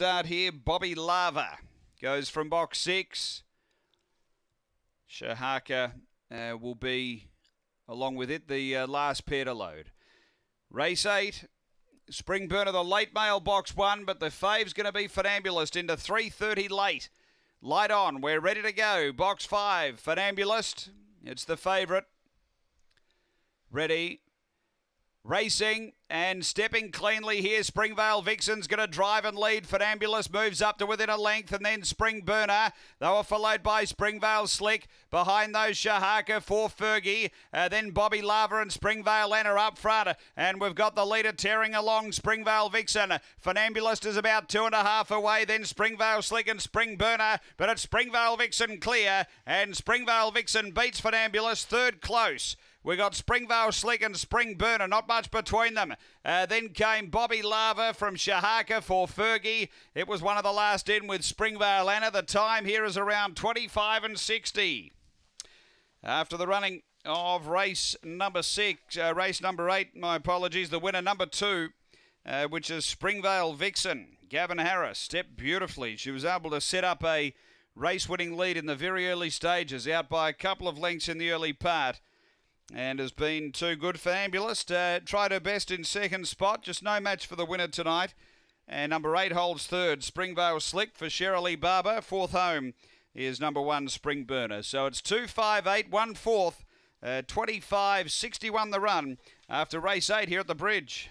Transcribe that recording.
start here. Bobby Lava goes from box six. Shahaka uh, will be, along with it, the uh, last pair to load. Race eight. Spring Burner, the late mailbox one, but the fave's going to be Funambulist into 3.30 late. Light on, we're ready to go. Box five, Funambulist. It's the favourite. Ready. Racing and stepping cleanly here. Springvale Vixen's going to drive and lead. Funambulist moves up to within a length and then Spring Burner. They were followed by Springvale Slick. Behind those, Shahaka for Fergie. Uh, then Bobby Lava and Springvale Anna up front. And we've got the leader tearing along Springvale Vixen. Funambulist is about two and a half away. Then Springvale Slick and Spring Burner. But it's Springvale Vixen clear. And Springvale Vixen beats Funambulist third close. We got Springvale Slick and Spring Burner, not much between them. Uh, then came Bobby Lava from Shahaka for Fergie. It was one of the last in with Springvale Anna. The time here is around 25 and 60. After the running of race number six, uh, race number eight, my apologies, the winner number two, uh, which is Springvale Vixen. Gavin Harris stepped beautifully. She was able to set up a race winning lead in the very early stages, out by a couple of lengths in the early part and has been too good for Ambulist. Uh, tried her best in second spot, just no match for the winner tonight. And number eight holds third, Springvale Slick for Shirley Barber. Fourth home is number one, Springburner. So it's two, five, eight, one fourth, uh, 25 61 the run after race eight here at the bridge.